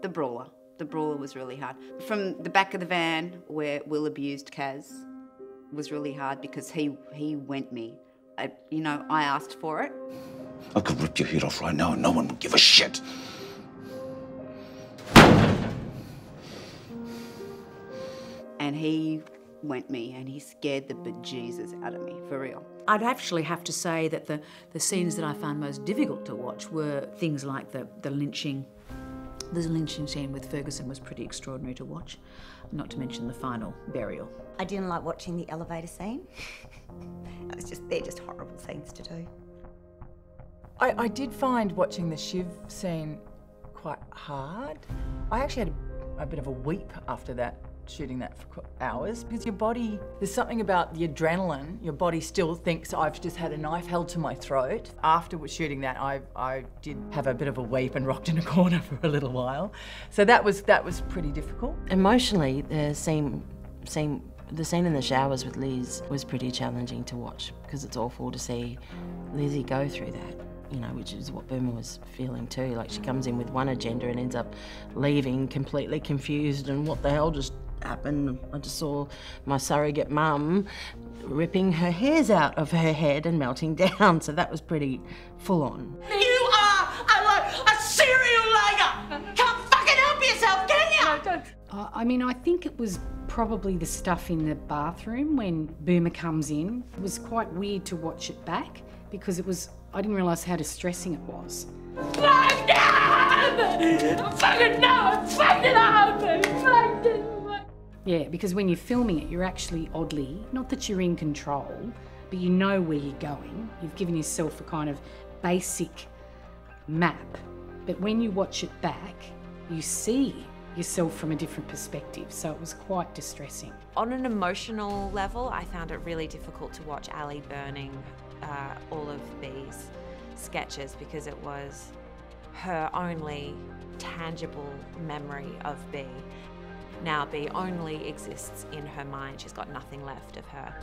The brawler. The brawler was really hard. From the back of the van where Will abused Kaz was really hard because he he went me. I, you know, I asked for it. I could rip your head off right now and no one would give a shit. And he went me and he scared the bejesus out of me, for real. I'd actually have to say that the, the scenes that I found most difficult to watch were things like the, the lynching. The lynching scene with Ferguson was pretty extraordinary to watch, not to mention the final burial. I didn't like watching the elevator scene. it was just they're just horrible scenes to do. I, I did find watching the Shiv scene quite hard. I actually had a, a bit of a weep after that, shooting that for hours, because your body, there's something about the adrenaline, your body still thinks I've just had a knife held to my throat. After shooting that, I, I did have a bit of a weep and rocked in a corner for a little while. So that was, that was pretty difficult. Emotionally, the scene, scene the scene in the showers with Liz was pretty challenging to watch because it's awful to see Lizzie go through that, you know, which is what Boomer was feeling too. Like she comes in with one agenda and ends up leaving completely confused and what the hell just happened? I just saw my surrogate mum ripping her hairs out of her head and melting down, so that was pretty full on. You are a, a serial liar! Can't fucking help yourself, can you? No, uh, I mean, I think it was probably the stuff in the bathroom when Boomer comes in. It was quite weird to watch it back because it was, I didn't realise how distressing it was. Fuck them! Fucking no! Fuck it up! Yeah, because when you're filming it, you're actually oddly, not that you're in control, but you know where you're going. You've given yourself a kind of basic map. But when you watch it back, you see yourself from a different perspective. So it was quite distressing. On an emotional level, I found it really difficult to watch Allie burning uh, all of these sketches because it was her only tangible memory of Bea. Now Bea only exists in her mind. She's got nothing left of her.